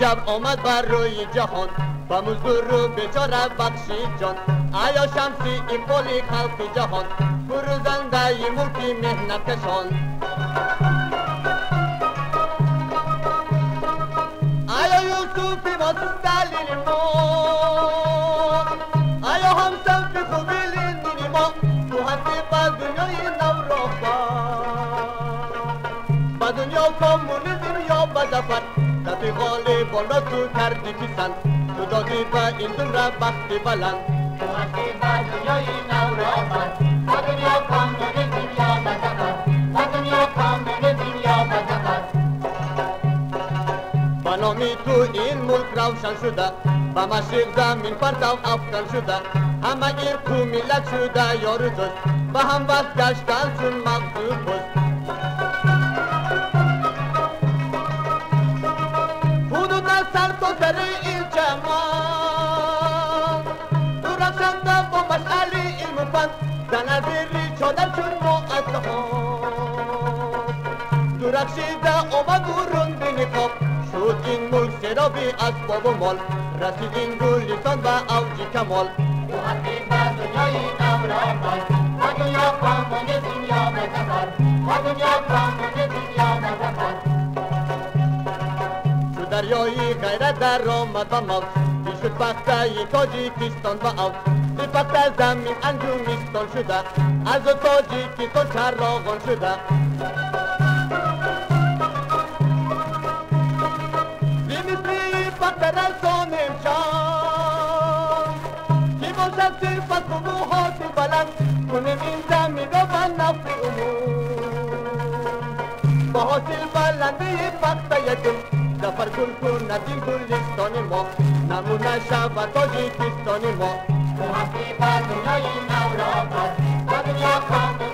جب آمد بر روی جهان با مزدور رو بیچاره بخشی جان. آیا شمسی این قولی خلق جهان فروزنده ملکی مهنت کشان. آیا یوسفی مستلیل ما؟ آیا همسن فی خوبی لینی ما تو هستی با دنیای نو با دنیا کمونیزم یا با زفر دفی غالی بالا تو کردی پیسن تو دادی با این دن را بختی بلند تو هستی با دنیای نو را با دنیا کمونیزم یا با زفر با دنیا کمونیزم یا با زفر با نامی تو این ملک روشن شده با مشرق زمین پرتو افکن شده همه این کو ملت شده یار دوست با هم وقت گشتن چون مقصود بود و فن زنبیری چادر چون معدهات درخشیده آمد و روند نقاب شد این ملک سرابی از باب و مال رسید این گلستان و اوج کمال تو هستی با دنیای نو را با دنیا کمونیزم یا با زفر با دنیا کمونیزم یا با زفر تو دریای غیرت در آمد و موت شد بخته تاجیکستان و اوج صفت زمین انجومیستان شده از تاجیکستان چراغان شده بمیسلی فقط رسان امشان کی باشد صرف از قبوحات بلند کنیم این زمین را به نفع عموم با حاصل بلنده فقط یکم زفر گل کند این گلستان ما نمونه شود تاجیکستان ما تو هستی با دنیای نو را با دنیا کمونیزم